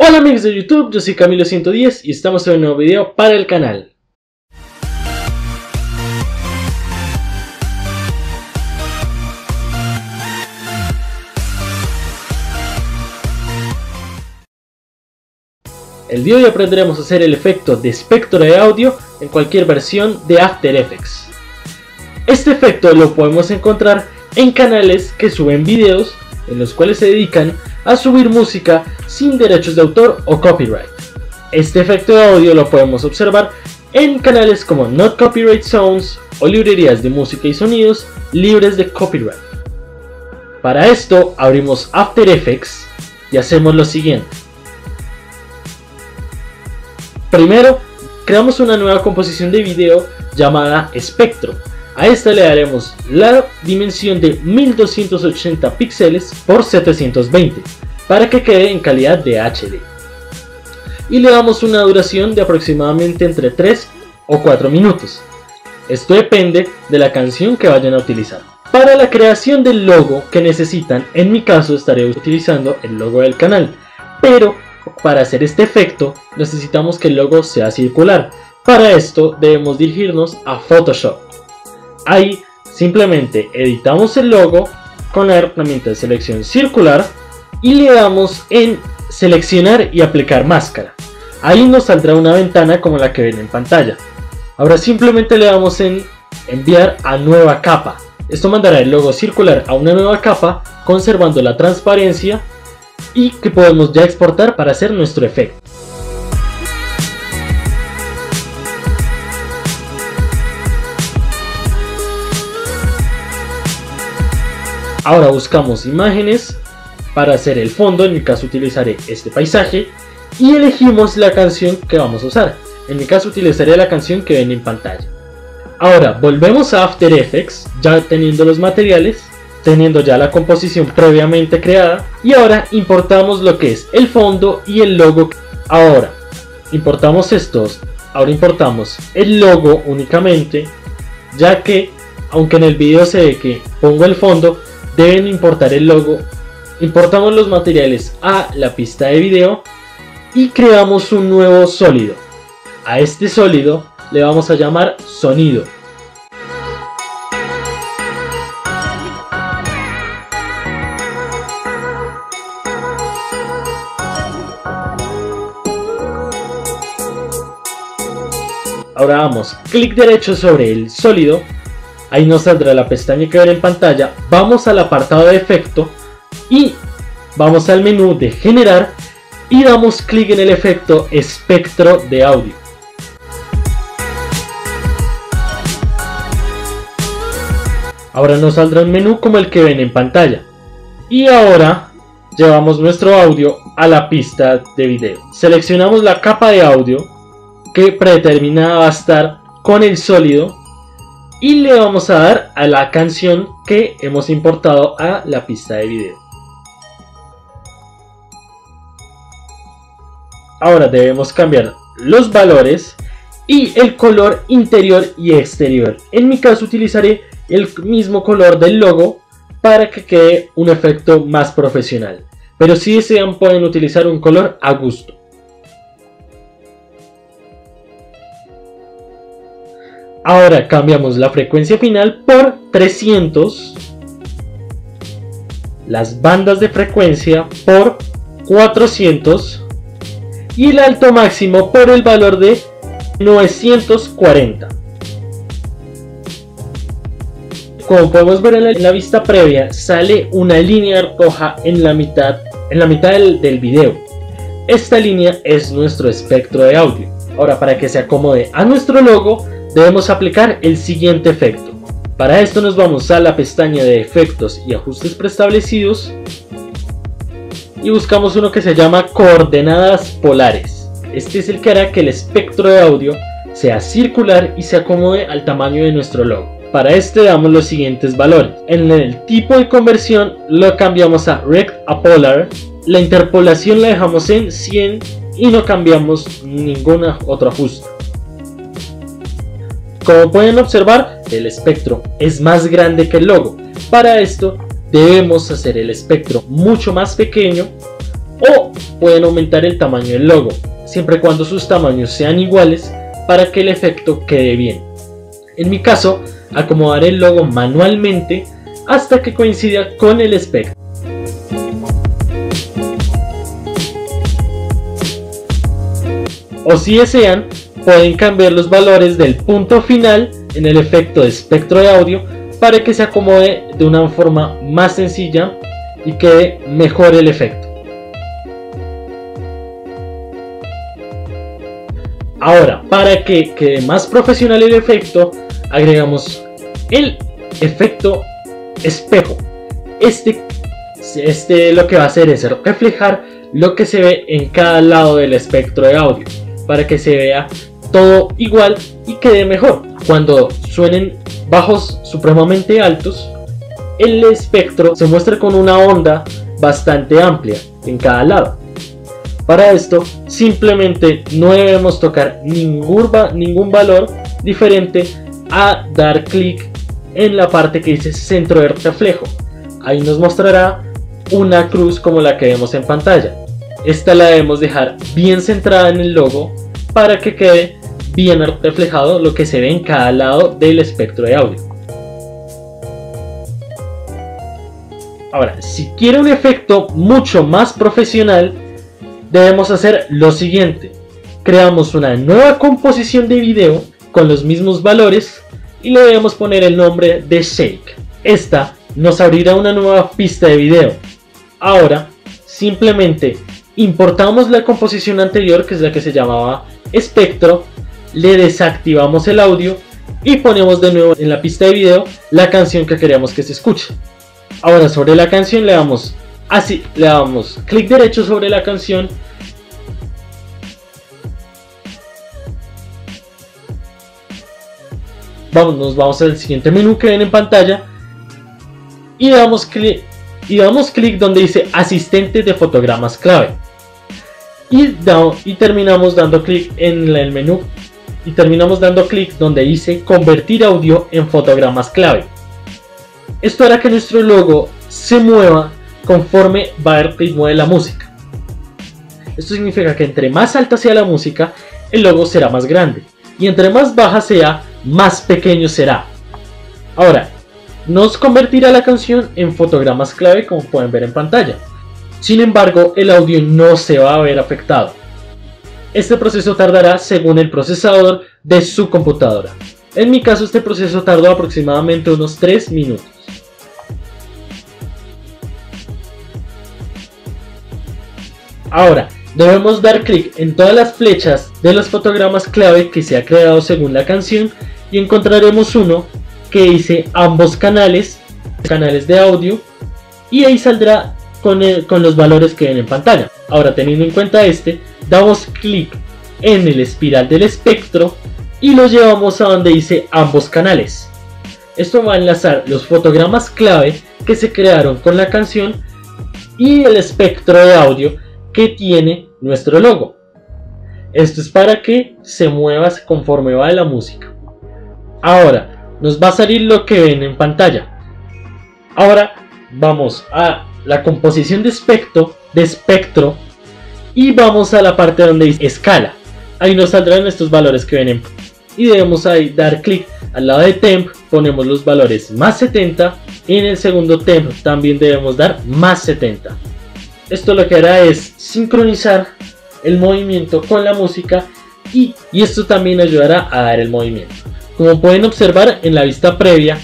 Hola amigos de YouTube, yo soy Camilo110 y estamos en un nuevo video para el canal. El día de hoy aprenderemos a hacer el efecto de espectro de audio en cualquier versión de After Effects. Este efecto lo podemos encontrar en canales que suben videos en los cuales se dedican a subir música sin derechos de autor o copyright. Este efecto de audio lo podemos observar en canales como Not Copyright Zones o librerías de música y sonidos libres de copyright. Para esto abrimos After Effects y hacemos lo siguiente. Primero, creamos una nueva composición de video llamada Espectro a esta le daremos la dimensión de 1280 píxeles por 720 para que quede en calidad de HD. Y le damos una duración de aproximadamente entre 3 o 4 minutos. Esto depende de la canción que vayan a utilizar. Para la creación del logo que necesitan, en mi caso estaré utilizando el logo del canal. Pero para hacer este efecto necesitamos que el logo sea circular. Para esto debemos dirigirnos a Photoshop. Ahí simplemente editamos el logo con la herramienta de selección circular y le damos en seleccionar y aplicar máscara. Ahí nos saldrá una ventana como la que ven en pantalla. Ahora simplemente le damos en enviar a nueva capa. Esto mandará el logo circular a una nueva capa conservando la transparencia y que podemos ya exportar para hacer nuestro efecto. Ahora buscamos imágenes para hacer el fondo, en mi caso utilizaré este paisaje y elegimos la canción que vamos a usar. En mi caso utilizaré la canción que ven en pantalla. Ahora volvemos a After Effects, ya teniendo los materiales, teniendo ya la composición previamente creada y ahora importamos lo que es el fondo y el logo. Ahora importamos estos, ahora importamos el logo únicamente, ya que aunque en el video se ve que pongo el fondo, deben importar el logo. Importamos los materiales a la pista de video y creamos un nuevo sólido. A este sólido le vamos a llamar sonido. Ahora damos clic derecho sobre el sólido Ahí nos saldrá la pestaña que ven en pantalla. Vamos al apartado de efecto y vamos al menú de generar y damos clic en el efecto espectro de audio. Ahora nos saldrá un menú como el que ven en pantalla. Y ahora llevamos nuestro audio a la pista de video. Seleccionamos la capa de audio que predeterminada va a estar con el sólido y le vamos a dar a la canción que hemos importado a la pista de video. Ahora debemos cambiar los valores y el color interior y exterior. En mi caso utilizaré el mismo color del logo para que quede un efecto más profesional. Pero si desean pueden utilizar un color a gusto. Ahora cambiamos la frecuencia final por 300. Las bandas de frecuencia por 400. Y el alto máximo por el valor de 940. Como podemos ver en la, vista previa, sale una línea roja en la mitad, en la mitad del, del video. Esta línea es nuestro espectro de audio. Ahora, para que se acomode a nuestro logo, debemos aplicar el siguiente efecto. Para esto nos vamos a la pestaña de efectos y ajustes preestablecidos y buscamos uno que se llama coordenadas polares. Este es el que hará que el espectro de audio sea circular y se acomode al tamaño de nuestro logo. Para este damos los siguientes valores. En el tipo de conversión lo cambiamos a Rect a Polar. La interpolación la dejamos en 100 y no cambiamos ningún otro ajuste. Como pueden observar, el espectro es más grande que el logo. Para esto debemos hacer el espectro mucho más pequeño o pueden aumentar el tamaño del logo, siempre y cuando sus tamaños sean iguales para que el efecto quede bien. En mi caso, acomodaré el logo manualmente hasta que coincida con el espectro. O si desean, pueden cambiar los valores del punto final en el efecto de espectro de audio para que se acomode de una forma más sencilla y quede mejor el efecto. Ahora, para que quede más profesional el efecto, agregamos el efecto espejo. Este, este lo que va a hacer es reflejar lo que se ve en cada lado del espectro de audio para que se vea todo igual y quede mejor. Cuando suenen bajos supremamente altos, el espectro se muestra con una onda bastante amplia en cada lado. Para esto, simplemente no debemos tocar ningún, ningún valor diferente a dar clic en la parte que dice centro de reflejo. Ahí nos mostrará una cruz como la que vemos en pantalla. Esta la debemos dejar bien centrada en el logo para que quede bien reflejado lo que se ve en cada lado del espectro de audio. Ahora, si quiere un efecto mucho más profesional, debemos hacer lo siguiente. Creamos una nueva composición de video con los mismos valores y le debemos poner el nombre de Shake. Esta nos abrirá una nueva pista de video. Ahora, simplemente importamos la composición anterior, que es la que se llamaba espectro, le desactivamos el audio y ponemos de nuevo en la pista de video la canción que queremos que se escuche. Ahora sobre la canción le damos así, le damos clic derecho sobre la canción. Vamos, nos vamos al siguiente menú que ven en pantalla. Y damos clic y damos clic donde dice asistente de fotogramas clave. Y, y terminamos dando clic en el menú y terminamos dando clic donde dice convertir audio en fotogramas clave. Esto hará que nuestro logo se mueva conforme va el ritmo de la música. Esto significa que entre más alta sea la música, el logo será más grande y entre más baja sea, más pequeño será. Ahora, nos convertirá la canción en fotogramas clave como pueden ver en pantalla. Sin embargo, el audio no se va a ver afectado. Este proceso tardará según el procesador de su computadora. En mi caso este proceso tardó aproximadamente unos 3 minutos. Ahora, debemos dar clic en todas las flechas de los fotogramas clave que se ha creado según la canción y encontraremos uno que dice ambos canales, canales de audio y ahí saldrá con, con los valores que ven en pantalla. Ahora teniendo en cuenta este, damos clic en el espiral del espectro y lo llevamos a donde dice ambos canales. Esto va a enlazar los fotogramas clave que se crearon con la canción y el espectro de audio que tiene nuestro logo. Esto es para que se mueva conforme va la música. Ahora, nos va a salir lo que ven en pantalla. Ahora vamos a la composición de espectro, de espectro y vamos a la parte donde dice escala. Ahí nos saldrán estos valores que ven y debemos ahí dar clic al lado de temp, ponemos los valores más 70 y en el segundo temp también debemos dar más 70. Esto lo que hará es sincronizar el movimiento con la música y, y esto también ayudará a dar el movimiento. Como pueden observar en la vista previa,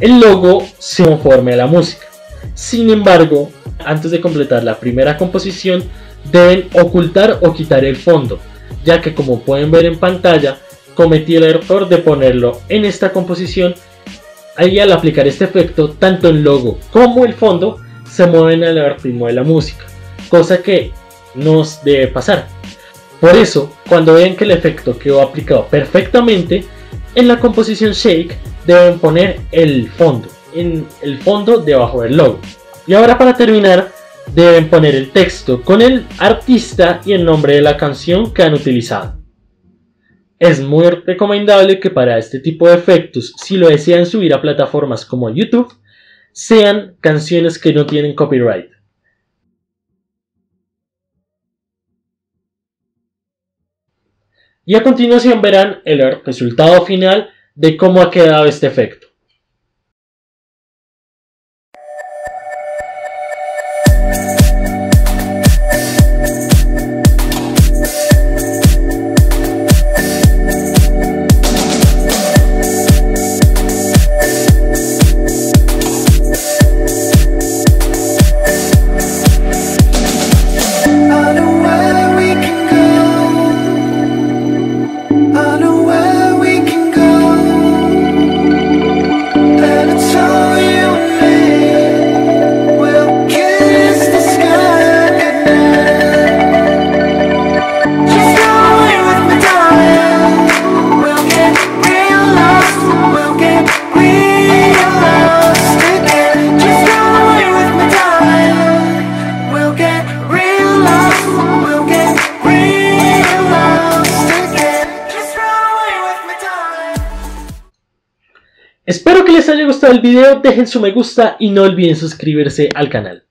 el logo se conforme a la música. Sin embargo, antes de completar la primera composición, deben ocultar o quitar el fondo, ya que como pueden ver en pantalla, cometí el error de ponerlo en esta composición. Ahí al aplicar este efecto, tanto el logo como el fondo se mueven al ritmo de la música, cosa que nos debe pasar. Por eso, cuando vean que el efecto quedó aplicado perfectamente, en la composición Shake deben poner el fondo, en el fondo debajo del logo. Y ahora para terminar, deben poner el texto con el artista y el nombre de la canción que han utilizado. Es muy recomendable que para este tipo de efectos, si lo desean subir a plataformas como YouTube, sean canciones que no tienen copyright. Y a continuación verán el resultado final de cómo ha quedado este efecto. Que les haya gustado el video, dejen su me gusta y no olviden suscribirse al canal.